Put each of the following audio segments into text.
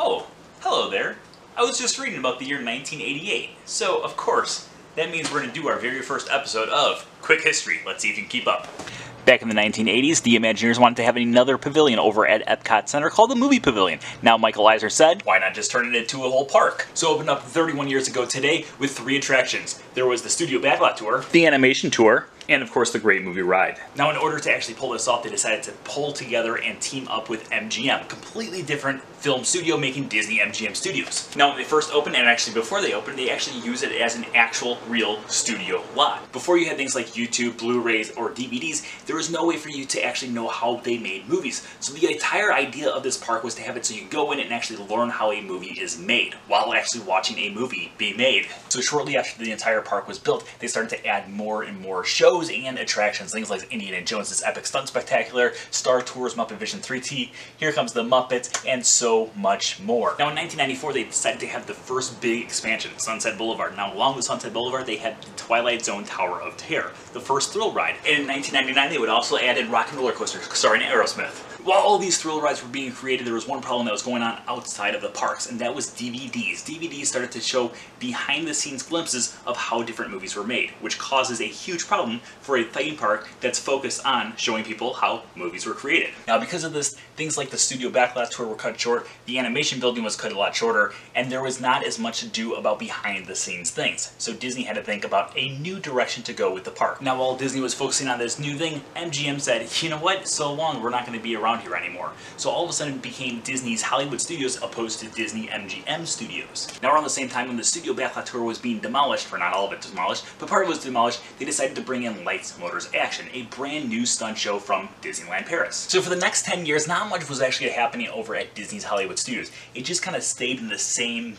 Oh, I was just reading about the year 1988. So, of course, that means we're going to do our very first episode of Quick History. Let's see if you can keep up. Back in the 1980s, the Imagineers wanted to have another pavilion over at Epcot Center called the Movie Pavilion. Now, Michael Eisner said, why not just turn it into a whole park? So, opened up 31 years ago today with three attractions. There was the Studio Backlot Tour, the Animation Tour, and of course the Great Movie Ride. Now in order to actually pull this off, they decided to pull together and team up with MGM, completely different film studio making Disney MGM Studios. Now when they first opened, and actually before they opened, they actually use it as an actual real studio lot. Before you had things like YouTube, Blu-rays, or DVDs, there was no way for you to actually know how they made movies. So the entire idea of this park was to have it so you go in and actually learn how a movie is made, while actually watching a movie be made. So shortly after the entire park was built, they started to add more and more shows shows and attractions, things like Indiana Jones' Epic Stunt Spectacular, Star Tours Muppet Vision 3D, Here Comes the Muppets, and so much more. Now in 1994 they decided to have the first big expansion, Sunset Boulevard. Now along with Sunset Boulevard they had the Twilight Zone Tower of Terror, the first thrill ride. And in 1999 they would also add in Rock and Roller Coaster starring Aerosmith. While all these thrill rides were being created, there was one problem that was going on outside of the parks, and that was DVDs. DVDs started to show behind-the-scenes glimpses of how different movies were made, which causes a huge problem for a theme park that's focused on showing people how movies were created. Now, because of this, things like the Studio Backlot Tour were cut short, the animation building was cut a lot shorter, and there was not as much to do about behind-the-scenes things. So Disney had to think about a new direction to go with the park. Now, while Disney was focusing on this new thing, MGM said, you know what, so long, we're not going to be around here anymore. So all of a sudden it became Disney's Hollywood Studios opposed to Disney MGM Studios. Now around the same time when the Studio Backlot Tour was being demolished, for not all of it demolished, but part of it was demolished, they decided to bring in Lights, Motors, Action, a brand new stunt show from Disneyland Paris. So for the next 10 years, not much was actually happening over at Disney's Hollywood Studios. It just kind of stayed in the same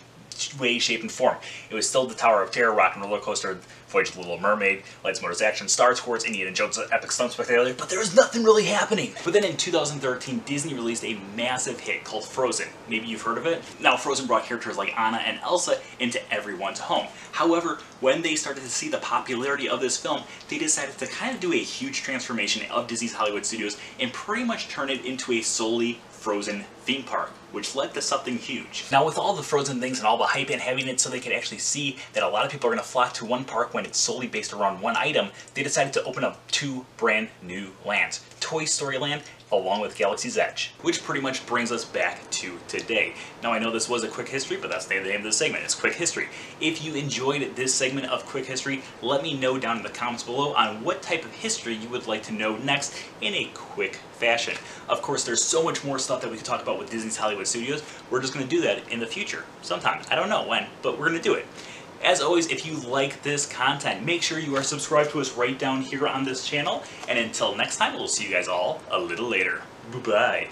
way, shape, and form. It was still the Tower of Terror, Rock and Roller Coaster, Voyage of the Little Mermaid, Lights, Motors, Action, Star Tours, Indiana Jones Epic Stunt Spectacular, but there was nothing really happening. But then in 2013, Disney released a massive hit called Frozen. Maybe you've heard of it? Now, Frozen brought characters like Anna and Elsa into everyone's home. However, when they started to see the popularity of this film, they decided to kind of do a huge transformation of Disney's Hollywood Studios and pretty much turn it into a solely Frozen theme park, which led to something huge. Now with all the Frozen things and all the hype and having it so they could actually see that a lot of people are going to flock to one park when it's solely based around one item, they decided to open up two brand new lands. Toy Story Land along with Galaxy's Edge, which pretty much brings us back to today. Now I know this was a quick history, but that's the name of the segment, it's Quick History. If you enjoyed this segment of Quick History, let me know down in the comments below on what type of history you would like to know next in a quick fashion. Of course, there's so much more stuff that we could talk about with Disney's Hollywood Studios. We're just going to do that in the future, sometime. I don't know when, but we're going to do it. As always, if you like this content, make sure you are subscribed to us right down here on this channel. And until next time, we'll see you guys all a little later. Bye-bye.